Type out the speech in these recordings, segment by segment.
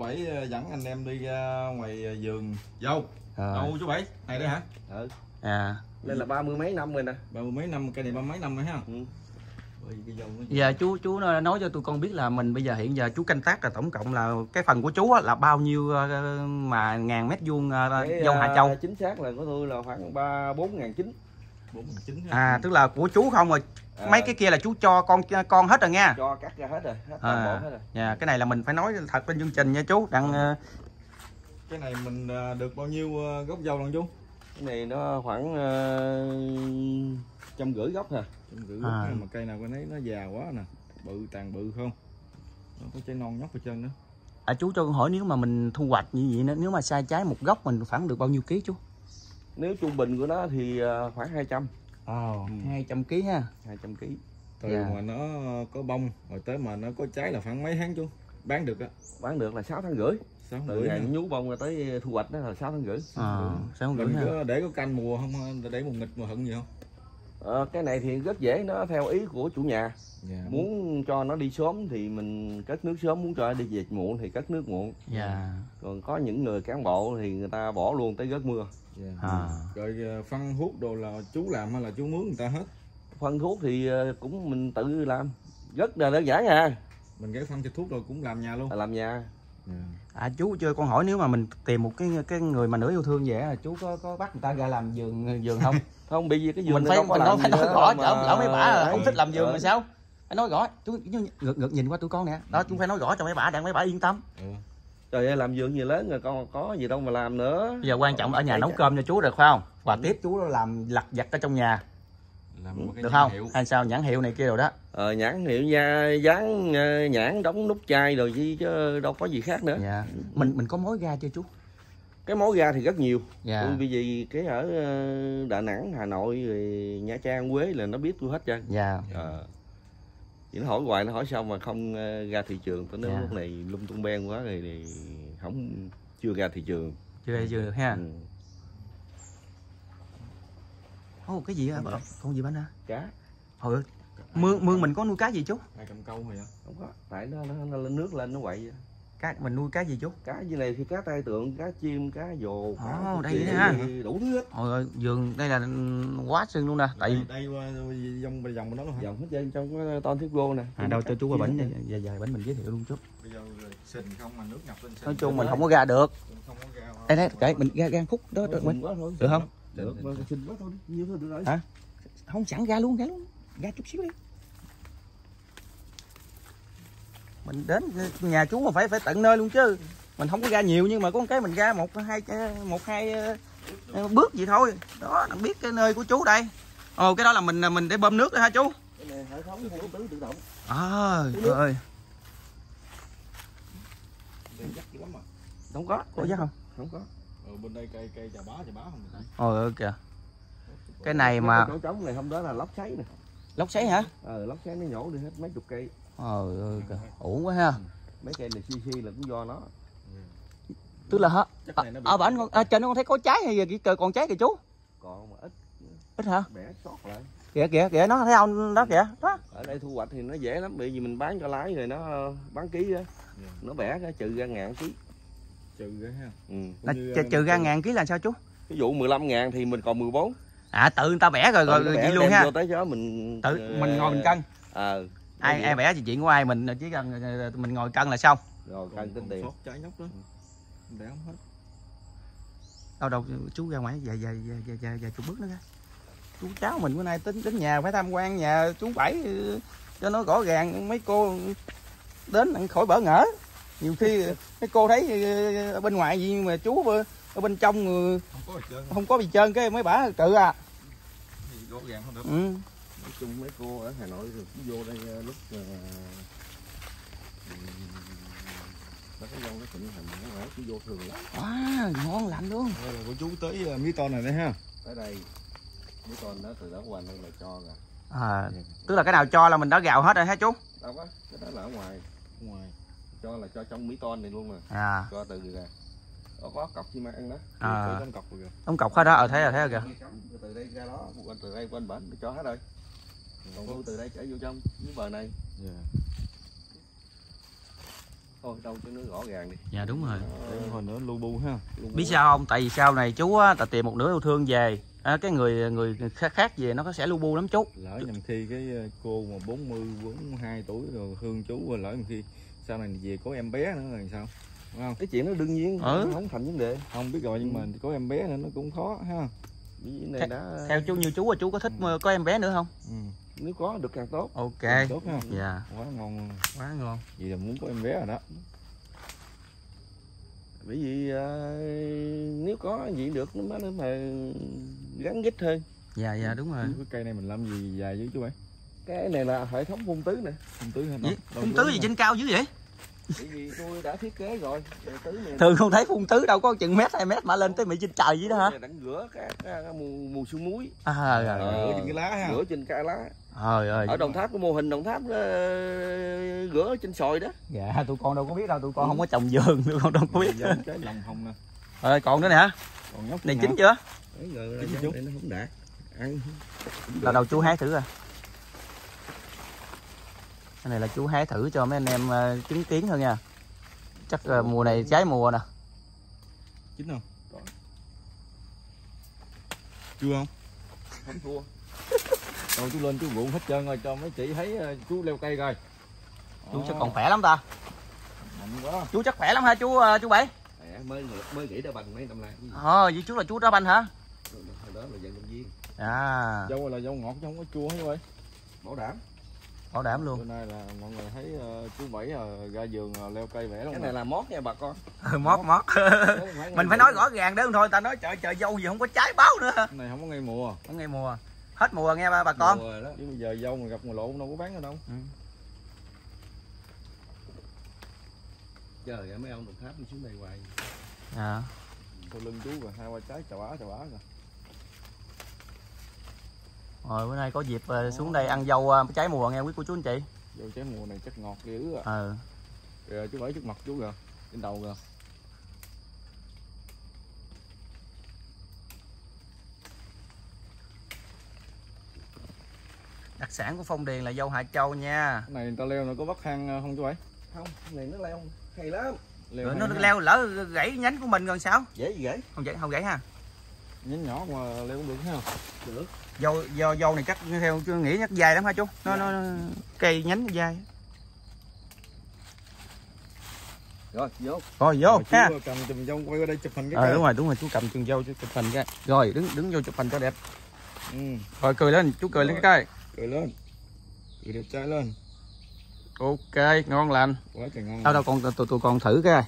Bảy ờ, dẫn anh em đi ra ngoài ờ, vườn dâu. Ờ. Đâu chú Bảy? Này đây hả? ừ. à lên là ba mươi mấy năm rồi nè Ba mươi mấy năm, cây này ba mấy năm rồi ha? ừ. Ôi, cái dâu nó giờ chú chú nó- nói cho tụi con biết là mình bây giờ hiện giờ chú canh tác là tổng cộng là cái phần của chú á, là bao nhiêu ờ, mà ngàn mét vuông ờ, dâu Hà à, Châu chính xác là của tôi là khoảng ba bốn ngàn chín à tức là của chú không rồi À. mấy cái kia là chú cho con con hết rồi nha cho cắt ra hết rồi hết toàn bộ à, hết rồi dạ, cái này là mình phải nói thật trên chương trình nha chú đặng ờ, Cái này mình ờ, được bao nhiêu ờ, gốc dâu lần chú? cái này nó khoảng uh, trăm rưỡi gốc à Trăm rưỡi À. mà cây nào con thấy nó già quá nè. Bự tàn bự không? Nó có trái non nhóc ở trên nữa. à, chú cho con hỏi nếu mà mình thu hoạch như vậy nữa nếu mà sai trái một gốc mình khoảng được bao nhiêu ký chú nếu trung bình của nó thì à, khoảng 200 Ồ, Ừ. hai trăm ký ha 200 kg Từ Dạ. mà nó có bông rồi tới mà nó có trái là khoảng mấy tháng chú? Bán được á. bán được là 6 tháng rưỡi Sáu từ rưỡi ngày nhú bông ra tới thu hoạch đó là 6 tháng rưỡi à, không gửi Mình ha có để có canh mùa không? Để một nghịch mùa hận gì không? Ờ, cái này thì rất dễ nó theo ý của chủ nhà Dạ. muốn cho nó đi sớm thì mình cất nước sớm muốn cho nó đi về muộn thì cất nước muộn dạ còn có những người cán bộ thì người ta bỏ luôn tới rớt mưa Dạ. à. Rồi ờ, phân hút đồ là chú làm hay là chú mướn người ta hết? phân thuốc thì ờ, cũng mình tự làm rất là đơn giản à Mình cái phân cho thuốc rồi cũng làm nhà luôn. là làm nhà À chú chơi con hỏi nếu mà mình tìm một cái cái người mà nửa yêu thương vậy á, chú có có bắt người ta ra làm vườn vườn không? không bị gì cái vườn mình phải mình nói phải nói rõ chở lỡ mấy bả là không thích làm vườn Ờ. mà sao? Phải nói rõ, chú ngược, ngược nhìn qua tụi con nè. Đó chú phải nói rõ cho mấy bả để mấy bả yên tâm. Ừ. trời ơi làm vườn gì lớn rồi con có gì đâu mà làm nữa Bây giờ quan trọng ở nhà nấu cơm cho chú được phải không? Và tiếp chú làm lặt vặt ở trong nhà Làm một cái được nhãn không? hiệu. Hay sao nhãn hiệu này kia rồi đó. ờ, nhãn hiệu nha dán ờ, nhãn đóng nút chai rồi chi chứ đâu có gì khác nữa Dạ. Mình mình có mối ra chưa chú? cái món ra thì rất nhiều Dạ. tôi vì gì cái ở ờ, Đà Nẵng Hà Nội rồi Nha Trang Quế là nó biết tôi hết trơn Dạ. Ờ. Chỉ nó hỏi hoài nó hỏi sao mà không ra thị trường tôi nói Dạ. lúc này lung tung ben quá rồi thì không chưa ra thị trường Chưa chưa ha. ừ. Ồ cái gì á? Con gì bánh hả? cá Hồi ơi. Mương mương mình có nuôi cá gì chú? Hai cầm câu rồi hả? không có tại nó, nó, nó lên nước lên nó quậy Cá mình nuôi cá gì chú? cá dưới này thì cá tai tượng cá chim cá dồ cá Ồ, cục đây ha. đủ thứ hết Ôi ơi, vườn đây là quá xương luôn nè. Tại Đây, đây qua dòng dòng bên đó luôn hả? dòng hết trơn trong cái ton thiết gô nè À, đâu cho chú qua bánh dài dài bánh mình giới thiệu luôn chút. Bây giờ sình không mà nước ngập lên sình. Nói chung mình không có ra được. không có ra. Đây đây, kệ mình ra gan khúc đó, đó mình. quá thôi Được không? Được mà xin quá thôi nhiêu thôi được rồi Hả? Không sẵn ra luôn, ra luôn. Ra chút xíu đi. Mình đến nhà chú mà phải phải tận nơi luôn chứ. Mình không có ra nhiều nhưng mà có một cái mình ra một hai một hai ờ, bước gì thôi. Đó, đặng biết cái nơi của chú đây. Ồ cái đó là mình mình để bơm nước đó hả chú? cái này hệ thống hệ tứ tự động À, trời ơi, Đây chắc dữ lắm à. không có có giác không? không có bên đây cây cây trà bá trà bá không người ta. Ôi kìa. Cái này mà chỗ trống này hôm đó là lóc sấy nè lốc xoáy hả? ờ lóc sấy nó nhổ đi hết mấy chục cây Ôi ơi kìa. Ổn quá ha. mấy cây này xi xi là cũng do nó Tức là hả? Chắc Ở nó à, bển con à, trên nó con thấy có trái hay gì kìa, còn trái kìa chú? còn mà ít Ít hả? bẻ sót lại Kìa kìa kìa nó thấy không? Đó kìa. Đó. ở đây thu hoạch thì nó dễ lắm bởi vì mình bán cho lái rồi nó bán ký á Dạ. nó bẻ ra trừ ra ngàn ký trừ ra ha. ừ. Là trừ, ờ, trừ ra ngàn ký là sao chú? ví dụ 15 ngàn thì mình còn 14 À tự người ta bẻ rồi rồi, bẻ vậy luôn ha. vô tới đó mình Tự ờ, mình ngồi mình cân. ờ Ai ai bẻ thì chuyện của ai mình chỉ cần ờ, mình ngồi cân là xong. rồi cân tính tiền trái nhóc đó. Để không hết. Đâu đâu chú ra ngoài vài vài vài vài, vài chục bước nữa ra. Chú cháu mình bữa nay tính đến nhà phải tham quan nhà chú bảy ừ, cho nó rõ ràng mấy cô đến khỏi bỡ ngỡ. Nhiều khi mấy cô thấy ở bên ngoài gì mà chú ở- bên trong ừ, Không có không có bị trơn cái mấy bả cự à. Gì Rõ ràng không được. Ừ. nói chung mấy cô ở Hà Nội rồi cũng vô đây ờ, lúc ờ, nó có dâu nó thịnh hành nó ở vô thường lắm Wow, ngon lành luôn. Là của chú tới ờ, mí ton này đấy ha. tới đây mấy con đó từ đó qua đây là cho rồi À, tức là cái nào cho là mình đã gạo hết rồi hả chú? đâu có cái đó là ở ngoài Ngoài. Cho là cho trong mỹ ton này luôn mà. À, cho từ ra có có cọc xi măng đó. À. Con cọc rồi kìa. ông cọc hết đó, ờ thấy rồi, thấy rồi kìa. Cắm từ đây ra đó từ đây quanh bển cho hết rồi. Còn tôi từ đây chở vô trong dưới bờ này. Dạ. thôi đâu cho nó rõ ràng đi. Dạ đúng rồi. Để hồi nữa lu bu ha. Biết sao không? Tại vì sau này chú á ta tìm một nửa yêu thương về. À, cái người người khác khác về nó có sẽ lu bu lắm chú. Lỡ nhầm khi cái ờ, cô mà 40 42 tuổi rồi thương chú rồi lỡ nhầm khi sau này về có em bé nữa rồi sao? Đúng không? Cái chuyện đó đương nhiên Ừ. nó không thành vấn đề. Không biết rồi nhưng mà có em bé nữa nó cũng khó ha? Vì này đã theo chú như chú chú có thích ờ, có em bé nữa không? Ừ. nếu có được càng tốt. Ok. Tốt ha? Dạ. Quá ngon luôn. quá ngon. Vậy là muốn có em bé rồi đó. Bởi vì à, nếu có gì được nó mới nó mà gắn gít hơn dạ dạ đúng rồi. Cái cây này mình làm gì dài dữ chú bảy cái này là hệ thống phun tứ nè. Tưới hết Gì? phun tứ gì trên cao dữ vậy? Bởi vì tôi đã thiết kế rồi tứ này thường không thấy phun tứ đâu có chừng mét hai mét mà lên tới mỹ trên trời vậy đó hả? Đặng rửa cái, cái, cái mù, mù sương muối. À rồi Ờ, rồi. rửa trên cái lá ha. Rửa trên cái lá. Rồi rồi. Ở đồng tháp cái mô hình đồng tháp ờ, rửa trên sồi đó. Dạ tụi con đâu có biết đâu tụi con không có trồng vườn tụi con đâu có biết. Cái lòng hồng nè. Rồi còn nữa nè còn nhóc này chín chưa? Đấy rồi Chín chút. nó không đạt. Ăn. Là đầu chú hái thử rồi cái này là chú hái thử cho mấy anh em ờ, chứng kiến thôi nha. Chắc ờ, mùa này trái mùa nè. Chín không? Chưa không? Không thua. Rồi chú lên chú ruộng hết trơn rồi cho mấy chị thấy ờ, chú leo cây rồi. Chú chắc còn khỏe lắm ta. Mạnh quá. Chú chắc khỏe lắm hả chú chú bảy? Mới mới nghĩ ra bằng mấy năm nay. Ờ vậy chú là chú đá banh hả? Hồi đó là dân động viên à. Dâu là dâu ngọt chứ không có chua hết rồi bảo đảm bảo đảm bữa luôn nay là mọi người thấy ờ, chú bảy ờ, ra vườn ờ, leo cây vẽ lắm cái này là mót nha bà con. Ừ, mót mót. Mình phải nói rõ ràng đấy không thôi ta nói trời trời dâu gì không có trái báo nữa. Cái này không có ngay mùa. Không ngày mùa. Hết mùa nghe ba bà con. Mùa rồi đó. chứ bây giờ dâu mà gặp mùa lộn đâu có bán ở đâu. Trời ơi mấy ông đồng tháp đi xuống đây hoài. À. sau lưng chú rồi hai qua trái chào á chào á rồi rồi bữa nay có dịp ờ, xuống đây ăn dâu ờ, trái mùa nghe quý cô chú anh chị. Dâu trái mùa này chắc ngọt dữ à. Ờ rồi chú bảy trước mặt chú rồi trên đầu rồi đặc sản của phong điền là dâu hạ châu nha. Cái này người ta leo nó có bắt hang ờ, không chú bảy? Không cái này nó leo hay lắm. Leo nó ha. leo lỡ gãy nhánh của mình rồi sao? Dễ gì gãy? Không gãy không gãy ha. Nhánh nhỏ mà leo cũng được ha. Được dâu dâu dâu này chắc theo tôi nghĩ chắc dài lắm hả chú? Nó nó, nó cây nhánh dài. Rồi vô. Rồi vô Rồi chú ha. cầm chùm dâu quay qua đây chụp hình cái ờ cây đúng rồi đúng rồi chú cầm chân dâu chú chụp hình cái. Rồi đứng đứng vô chụp hình cho đẹp. Ừ, rồi cười lên chú cười lên cái cười lên. Cười đẹp trai lên. Ok ngon lành. Quá trời ngon đâu đâu con tụi tụi con thử cái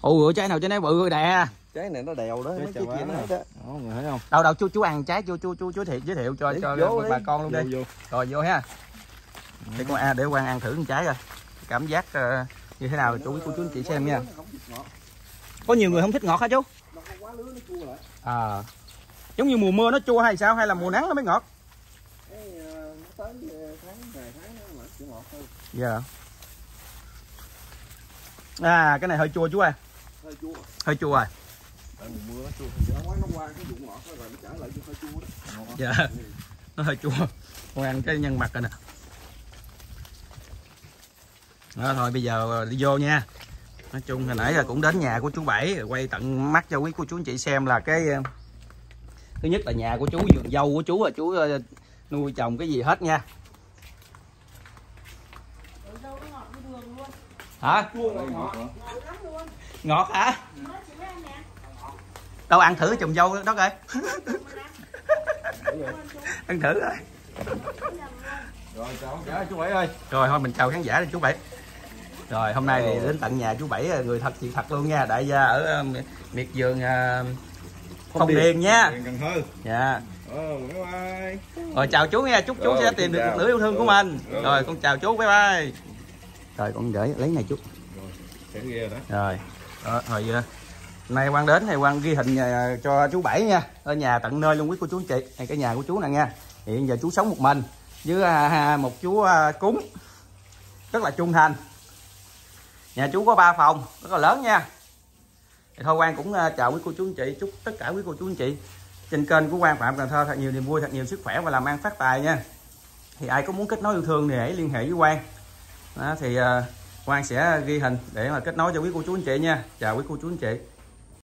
ủa trái nào trái nấy bự rồi đè trái này nó đèo đó Trái mấy cái kia nó đó đó người thấy không? Đâu đâu chú chú ăn trái chú chú chú chú thiệt giới thiệu cho Để cho vô đi. bà con luôn đi. vô. Vô rồi vô ha. Để con à, để quan ăn thử con trái coi. Cảm giác ờ, như thế nào chú cô chú anh chị xem nha. có nhiều người không thích ngọt hả chú? Nó không quá lứa nó chua lại. À. Giống như mùa mưa nó chua hay sao? Hay là mùa nắng nó mới ngọt? Ờ, nó tới ờ, dạ. À cái này hơi chua chú ơi. Hơi chua. Hơi chua rồi tại mùa mưa nó chua nó quá nó qua cái vụ ngọt rồi nó trả lại cho hơi chua đó. Dạ. Nó hơi chua. Con ăn cái nhân mặt rồi nè. Đó thôi bây giờ đi vô nha. Nói chung hồi nãy là cũng đến nhà của chú bảy quay tận mắt cho quý cô chú anh chị xem là cái ờ, thứ nhất là nhà của chú vườn dâu của chú là chú ờ, nuôi trồng cái gì hết nha. Hả? Ngọt hả đâu ăn thử trồng dâu đó coi. Ăn thử rồi rồi chào cả chú bảy ơi. Rồi thôi mình chào khán giả đi chú bảy. Rồi hôm nay thì đến tận nhà chú bảy người thật chị thật luôn nha đại gia ở ờ, miệt vườn ờ, phong điền. Nha. Điền Cần Thơ. Dạ. Ờ rồi chào chú nha chúc chú Rồi, sẽ tìm được một nửa yêu thương của mình. Rồi. rồi con chào chú bye bye. Rồi con gửi lấy này đó rồi đó, rồi. Ờ, nay quan đến thì quan ghi hình nhà, cho chú bảy nha. Ở nhà tận nơi luôn quý cô chú anh chị. Này cái nhà của chú nè nha. Hiện giờ chú sống một mình với à, một chú à, cúng. Rất là trung thành. Nhà chú có ba phòng rất là lớn nha. Thì thôi quan cũng à, chào quý cô chú anh chị. Chúc tất cả quý cô chú anh chị trên kênh của quan phạm cần thơ thật nhiều niềm vui thật nhiều sức khỏe và làm ăn phát tài nha. Thì ai có muốn kết nối yêu thương thì hãy liên hệ với quan đó, thì à, Quang sẽ ghi hình để mà kết nối cho quý cô chú anh chị nha. Chào quý cô chú anh chị.